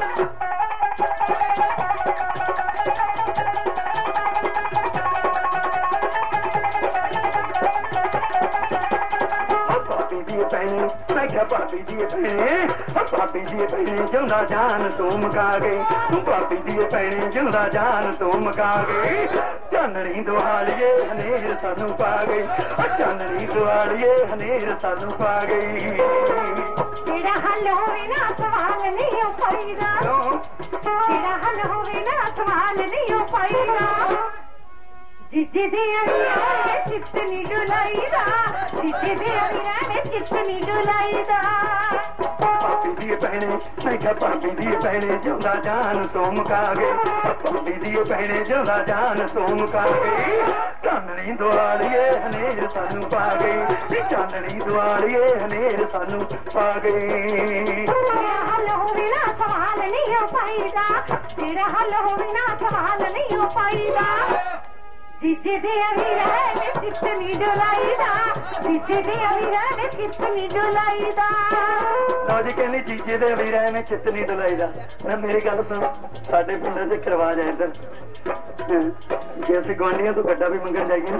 Thank you. ਦੀ ਭੈਣੀ ਮੈਂ ਕਿਹਾ ਭਾਬੀ ਦੀ ਭੈਣੀ ਭਾਬੀ ਦੀ ਭੈਣੀ ਜਿਉਂਦਾ ਜਾਨ ਤੂੰ ਮਕਾ ਗਈ। ਤੂੰ ਭਾਬੀ ਦੀ ਭੈਣੀ ਜਿਉਂਦਾ ਜਾਨ ਤੂੰ ਮਕਾ ਗਈ। ਚਾਨਣੀ ਦੁਆਲੀਏ ਹਨੇਰ ਸਾਨੂੰ ਪਾ ਗਈ। ਚਾਨਣੀ ਦੁਆਲੀਏ ਹਨੇਰ ਸਾਨੂੰ ਪਾ ਗਈ। ਤੇਰਾ ਹੱਲ ਹੋਵੇ ਨਾ ਸਵਾਲ ਨਹੀਂ ਉਹ ਪਾਈਦਾ ਤੇਰਾ ਹੱਲ ਹੋਵੇ ਨਾ ਸਵਾਲ ਨਹੀਂ ਉਹ ਪਾਈਦਾ ਜਿੱਜੇ ਦੇ ਨੇ ਚਿੱਤ ਨੀ ਡੁਲਾਈਦਾ। ਜਿੱਜੇ ਦੇ ਅਮੀਰਾਂ ਨੇ ਚਿੱਤ ਨੀ ਡੁਲਾਈਦਾ ਭਾਬੀ ਦੀ ਭੈਣੇ ਮੈਂ ਕਿਹਾ ਭਾਬੀ ਦੀ ਭੈਣੇ ਜਿਉਂਦਾ ਜਾਨ ਤੂੰ ਮਕਾ ਗਈ ਭਾਬੀ ਦੀ ਭੈਣੇ ਜਿਉਂਦਾ ਜਾਨ ਤੂੰ ਮਕਾ ਗਈ ਚਾਨਣੀ ਦੁਆਲੀਏ ਹਨੇਰ ਸਾਨੂੰ ਪਾ ਗਈ ਚਾਨਣੀ ਦੁਆਲੀਏ ਹਨੇਰ ਸਾਨੂੰ ਪਾ ਗਈ ਹੱਲ ਹੋਵੇ ਨਾ ਸਵਾਲ ਨਹੀਂ ਉਹ ਪਾਈਦਾ। ਤੇਰਾ ਹੱਲ ਹੋਵੇ ਨਾ ਸਵਾਲ ਨਹੀਂ ਉਹ ਪਾਈਦਾ। ਜਿੱਜੇ ਅਮੀਰਾਂ ਨੇ ਚਿੱਤ ਨੀ ਡੁਲਾਈਦਾ ਜਿੱਜੇ ਅਮੀਰਾਂ ਨੇ ਚਿੱਤ ਨੀ ਡੁਲਾਈਦਾ। ਲਓ ਜੀ, ਕਹਿੰਦੀ ਜੀਜੇ ਦੇ ਵੀ ਰਹੇ ਮੈਂ ਚਿੱਤ ਨਹੀਂ ਡੁਲਾਈਦਾ। ਨਾ, ਮੇਰੀ ਗੱਲ ਸੁਣ, ਸਾਡੇ ਪਿੰਡ ਦੇ ਕਰਵਾ ਜਾਏ ਇੱਧਰ। ਜੇ ਅਸੀਂ ਗਵਾਂਢੀਆਂ ਤੋਂ ਗੱਡਾ ਵੀ ਮੰਗਣ ਜਾਈਏ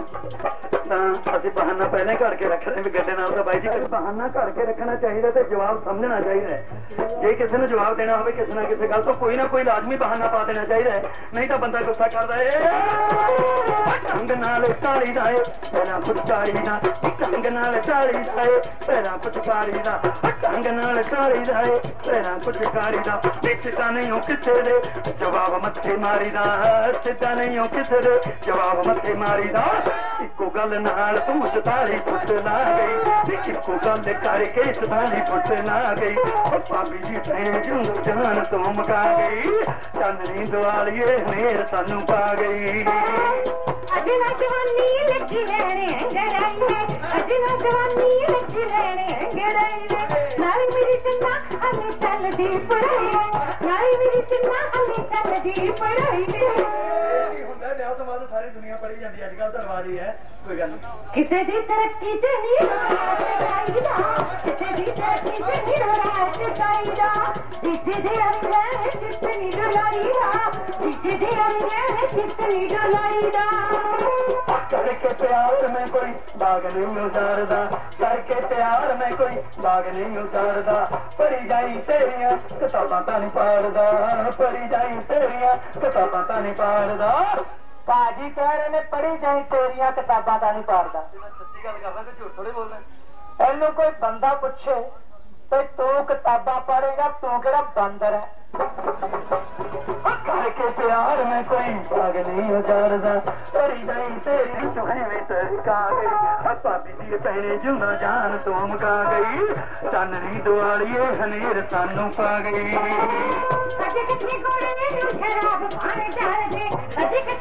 ਤਾਂ ਅਸੀਂ ਬਹਾਨਾ ਪਹਿਲਾਂ ਹੀ ਘੜ ਕੇ ਰੱਖਦੇ ਵੀ ਗੱਡੇ ਨਾਲ ਤਾਂ ਬਾਈ ਜੀ ਬਹਾਨਾ ਘੜ ਕੇ ਰੱਖਣਾ ਚਾਹੀਦਾ ਤੇ ਜਵਾਬ ਸਮਝਣਾ ਚਾਹੀਦਾ ਜੇ ਕਿਸੇ ਨੂੰ ਜਵਾਬ ਦੇਣਾ ਹੋਵੇ, ਕਿਸੇ ਨਾ ਕਿਸੇ ਗੱਲ ਤੋਂ ਕੋਈ ਨਾ ਕੋਈ ਲਾਜ਼ਮੀ ਬਹਾਨਾ ਪਾ ਦੇਣਾ ਚਾਹੀਦਾ ਨਹੀਂ ਤਾਂ ਬੰਦਾ ਗੁੱਸਾ ਕਰਦਾ ਏ, ਢੰਗ ਨਾਲ ਢਾਲੀ ਦਾ ਏ ਪਹਿਲਾਂ ਫੁਟਕਾਰੀ ਦਾ ਢੰਗ ਨਾਲ ਢਾਲੀ ਦਾ ਏ ਪਹਿਲਾਂ ਫੁਟਕਾਰੀ ਦਾ ਢੰਗ ਨਾਲ ਢਾਲੀ ਦਾ ਏ ਪਹਿਲਾਂ ਫੁਟਕਾਰੀ ਦਾ ਵਿੱਚ ਤਾਂ ਨਹੀਂ ਉਹ ਕਿੱਥੇ ਦੇ, ਜਵਾਬ ਮੱਥੇ ਮਾਰੀ ਦਾ ਸਿੱਧਾ ਨਹੀਂ ਉਹ ਕਿਸੇ ਜਵਾਬ ਮੱਥੇ ਮਾਰੀ ਦਾ ਇੱਕੋ ਗੱਲ ਨਾਲ ਤੂੰ ਸਤਾਲੀ ਫੁੱਟ ਲਾ ਗਈ। ਤੇ ਇੱਕੋ ਗੱਲ ਕਰਕੇ ਸਤਾਲੀ ਫੁੱਟ ਲਾ ਗਈ। ਉਹ ਭਾਬੀ ਜੀ ਭੈਣ ਜੁੰਗ ਜਾਨ ਤੋਂ ਮਕਾ ਗਈ। ਚਾਨਣੀ ਦੁਆਲੀਏ ਹਨੇਰ ਸਾਨੂੰ ਪਾ ਗਈ। ਅੱਜ ਜਵਾਨੀ ਲੱਗੀ ਲੈਣੇ ਅੰਗੜਾਈ ਨੇ ਅੱਜ ਜਵਾਨੀ ਲੱਗੀ ਲੈਣੇ ਅੰਗੜਾਈ ਨੇ ਨਾਲੇ ਮੇਰੀ ਚੰਨਾ ਹਲੇ ਚੱਲਦੀ ਪੜਾਈ ਨੇ ਮੇਰੀ ਚੰਨਾ ਹਲੇ ਚੱਲਦੀ ਪੜਾਈ ਸਾਰੀ ਜਾਂਦੀ ਅੱਜ ਕੱਲ ਤਾਂ ਰਿਵਾਜ ਹੈ ਕੋਈ ਗੱਲ ਕਿਸੇ ਦੀ ਤਰੱਕੀ ਤੇ ਨਹੀਂ ਚਾਹੀਦਾ ਕਿਸੇ ਦੀ ਤਰੱਕੀ ਤੇ ਨਹੀਂ ਰਾਜ ਚਾਹੀਦਾ ਕਿਸੇ ਦੇ ਅੰਦਰ ਚਿੱਤ ਨਹੀਂ ਡੁਲਾਈਦਾ ਕਿਸੇ ਦੇ ਅੰਦਰ ਚਿੱਤ ਨਹੀਂ ਡੁਲਾਈਦਾ ਕਰਕੇ ਪਿਆਰ ਮੈਂ ਕੋਈ ਬਾਗ ਨਹੀਂ ਉਤਾਰਦਾ ਕਰਕੇ ਪਿਆਰ ਮੈਂ ਕੋਈ ਬਾਗ ਨਹੀਂ ਉਤਾਰਦਾ ਪੜੀ ਜਾਈ ਤੇਰੀਆਂ ਕਿਤਾਬਾਂ ਤਾਂ ਨਹੀਂ ਪਾੜਦਾ ਪੜੀ ਜਾਈ ਤੇਰੀਆਂ ਕਿਤਾਬਾਂ ਤਾਂ ਨਹੀਂ ਪਾੜਦਾ ਬਾਜੀ ਕਹਿ ਰਹੇ ਨੇ ਪੜੀ ਜਾਈ ਤੇਰੀਆਂ ਕਿਤਾਬਾਂ ਦਾ ਨਹੀਂ ਪਾੜਦਾ ਮੈਂ ਸੱਚੀ ਗੱਲ ਕਰਦਾ ਕਿ ਝੂਠ ਥੋੜੇ ਬੋਲਦਾ। ਇਹਨੂੰ ਕੋਈ ਬੰਦਾ ਪੁੱਛੇ ਤੇ ਤੂੰ ਕਿਤਾਬਾਂ ਪੜੇਗਾ ਤੂੰ ਕਿਹੜਾ ਬਾਂਦਰ ਹੈ? ਕਰਕੇ ਪਿਆਰ ਮੈਂ ਕੋਈ ਬਾਗ ਨਹੀਂ ਉਤਾਰਦਾ ਪੜੀ ਜਾਈ ਤੇਰੀ ਚੁਹੇ ਵਿੱਚ ਕਾ ਗਈ ਭਾਬੀ ਦੀ ਭੈਣੇ ਜੁਨਾ ਜਾਨ ਤੋਂ ਮਕਾ ਗਈ। ਚਾਨਣੀ ਦੁਆਲੀਏ ਹਨੇਰ ਸਾਨੂੰ ਪਾ ਗਈ। ਅਜੇ ਕਿੱਥੇ ਗੋਰੇ ਨੇ? ਨੀ ਸ਼ਰਾਬ ਪਾਣ ਜਾਣਦੇ ਅਜੇ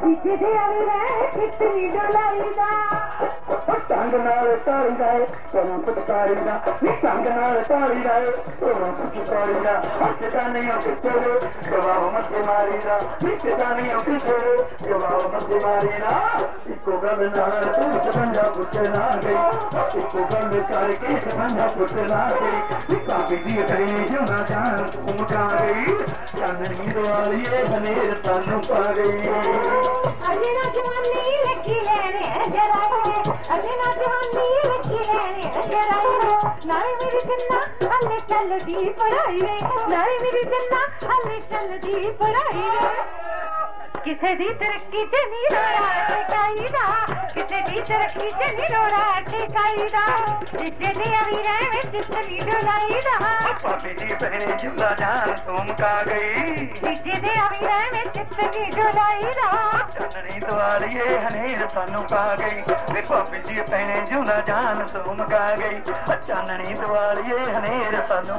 ਡੁਲਾਈਦਾ ਜਿੱਦੇ ਦੇ ਅਵੀ ਰਹਿ ਕਿਤਨੀ ਡੁਲਾਈਦਾ ਸੰਗ ਨਾਲ ਤਾਰੀ ਦਾ ਕੋਨ ਫਟਕਾਰੀ ਦਾ ਨੀ ਸੰਗ ਨਾਲ ਤਾਰੀ ਦਾ ਕੋਨ ਫਟਕਾਰੀ ਦਾ ਹੱਥਾਂ ਨਹੀਂ ਕਿੱਥੇ ਜਵਾਬ ਮੱਥੇ ਮਾਰੀ ਦਾ ਨੀ ਕਿੱਥੇ ਨਹੀਂ ਕਿੱਥੇ ਜਵਾਬ ਮੱਥੇ ਮਾਰੀ ਦਾ ਇੱਕੋ ਗੱਲ ਨਾਲ ਤੂੰ ਸੰਜਾ ਪੁੱਛੇ ਨਾ ਗਈ ਇੱਕੋ ਗੱਲ ਕਰਕੇ ਸੰਜਾ ਪੁੱਛੇ ਨਾ ਗਈ ਨੀ ਕਾਬੀ ਦੀ ਕਰੀ ਜੁਨਾ ਜਾਨ ਤੂੰ ਕਾ ਗਈ। ਚਾਨਣੀ ਦੁਆਲੀਏ ਹਨੇਰ ਸਾਨੂੰ ਪਾ ਗਈ। न पढ़ाई न पढ़ाई ਕਿਸੇ ਦੀ ਤਰੱਕੀ ਤੇ ਨਹੀਂ ਰੋਣਾ ਟਿਕਾਈਦਾ ਕਿਸੇ ਦੀ ਤਰੱਕੀ ਤੇ ਨਹੀਂ ਰੋਣਾ ਟਿਕਾਈਦਾ ਜਿੱਦੇ ਦੀ ਅਵੀ ਰਹਿ ਵਿੱਚ ਨਹੀਂ ਡੁਲਾਈਦਾ ਭਾਬੀ ਦੀ ਭੈਣੇ ਜੁਲਾ ਜਾਨ ਤੂੰ ਮਕਾ ਗਈ। ਜਿੱਦੇ ਦੇ ਅਵੀ ਰਹਿ ਵਿੱਚ ਨਹੀਂ ਡੁਲਾਈਦਾ ਚਾਨਣੀ ਦੁਆਲੀਏ ਹਨੇਰ ਸਾਨੂੰ ਪਾ ਗਈ। ਵੇ ਭਾਬੀ ਜੀ ਭੈਣੇ ਜੁਲਾ ਜਾਨ ਤੂੰ ਮਕਾ ਗਈ। ਚਾਨਣੀ ਦੁਆਲੀਏ ਹਨੇਰ ਸਾਨੂੰ